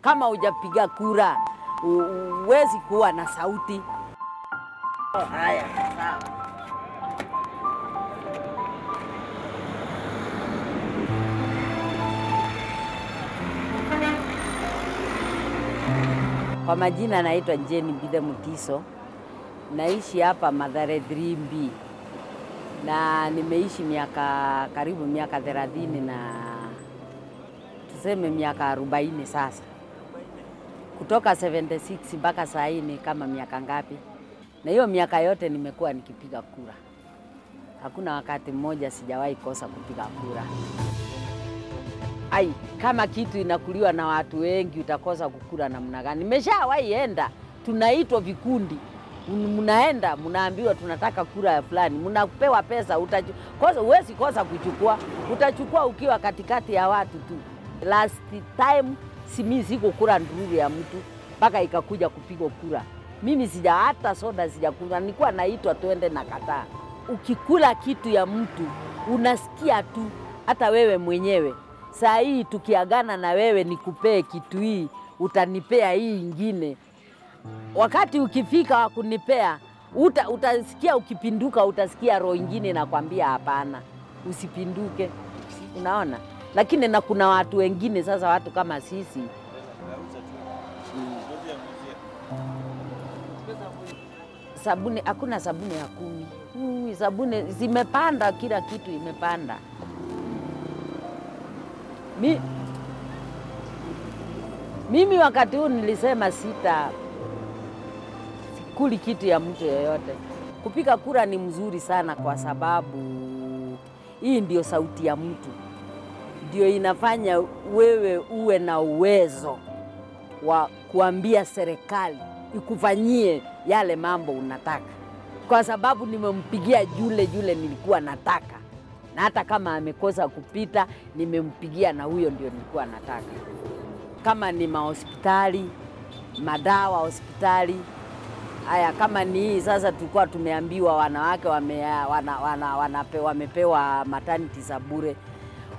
Kama hujapiga kura uwezi huwezi kuwa na sauti. Haya, sawa. Kwa majina naitwa Jeni Bide Mutiso, naishi hapa Mathare 3B na nimeishi miaka karibu miaka thelathini na tuseme miaka arobaini sasa, kutoka 76 mpaka saa hii ni kama miaka ngapi? Na hiyo miaka yote nimekuwa nikipiga kura, hakuna wakati mmoja sijawahi kosa kupiga kura. Ai, kama kitu inakuliwa na watu wengi utakosa kukula namna gani? Nimeshawahi enda, tunaitwa vikundi, mnaenda mnaambiwa tunataka kura ya fulani, mnapewa pesa, utakosa, kosa huwezi kosa kuchukua, utachukua ukiwa katikati ya watu tu. Last time si mimi sikukula nduru ya mtu mpaka ikakuja kupigwa kura. Mimi sija hata soda sijakunywa, nilikuwa naitwa twende na kataa. Ukikula kitu ya mtu unasikia tu hata wewe mwenyewe saa hii tukiagana na wewe nikupee kitu hii, utanipea hii ingine. Wakati ukifika wa kunipea uta, utasikia ukipinduka, utasikia roho ingine nakwambia hapana, usipinduke. Unaona, lakini na kuna watu wengine sasa, watu kama sisi sabuni, hakuna sabuni ya kumi. Sabuni zimepanda, kila kitu imepanda. Mi, mimi wakati huu nilisema sita sikuli kitu ya mtu yeyote. Kupiga kura ni mzuri sana, kwa sababu hii ndio sauti ya mtu, ndio inafanya wewe uwe na uwezo wa kuambia serikali ikufanyie yale mambo unataka, kwa sababu nimempigia yule yule nilikuwa nataka, na hata kama amekosa kupita, nimempigia na huyo ndio nilikuwa nataka. Kama ni mahospitali, madawa hospitali, haya kama ni hii sasa, tulikuwa tumeambiwa wanawake wame, wana, wana, wanape, wamepewa matanti za bure.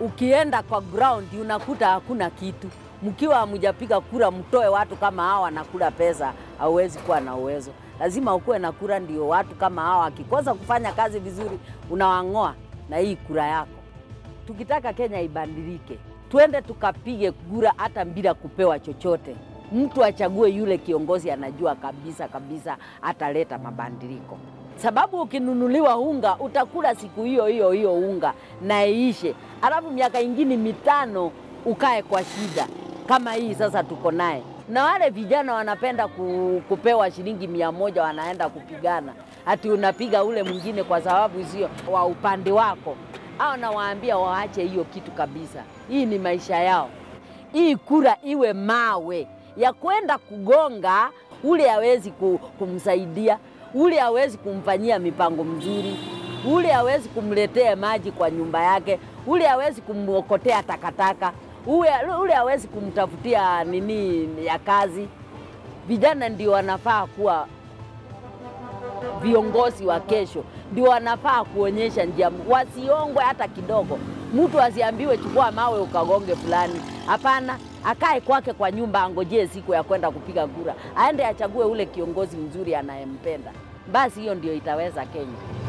Ukienda kwa ground unakuta hakuna kitu. Mkiwa hamjapiga kura, mtoe watu kama hawa wanakula pesa, hauwezi kuwa na uwezo. Lazima ukuwe na kura, ndio watu kama hawa wakikosa kufanya kazi vizuri, unawang'oa na hii kura yako. Tukitaka Kenya ibadilike, twende tukapige kura hata bila kupewa chochote. Mtu achague yule kiongozi anajua kabisa kabisa ataleta mabadiliko, sababu ukinunuliwa unga utakula siku hiyo hiyo hiyo unga na iishe, alafu miaka ingine mitano ukae kwa shida kama hii sasa tuko naye. Na wale vijana wanapenda ku, kupewa shilingi mia moja wanaenda kupigana, ati unapiga ule mwingine kwa sababu sio wa upande wako au nawaambia waache hiyo kitu kabisa. Hii ni maisha yao. Hii kura iwe mawe ya kwenda kugonga ule hawezi kumsaidia, ule hawezi kumfanyia mipango mzuri, ule hawezi kumletea maji kwa nyumba yake, ule hawezi kumwokotea takataka, ule ule hawezi kumtafutia nini ya kazi. Vijana ndio wanafaa kuwa viongozi wa kesho ndio wanafaa kuonyesha njia, wasiongwe hata kidogo. Mtu asiambiwe chukua mawe ukagonge fulani. Hapana, akae kwake kwa nyumba, angojee siku ya kwenda kupiga kura, aende achague ule kiongozi mzuri anayempenda. Basi hiyo ndio itaweza Kenya.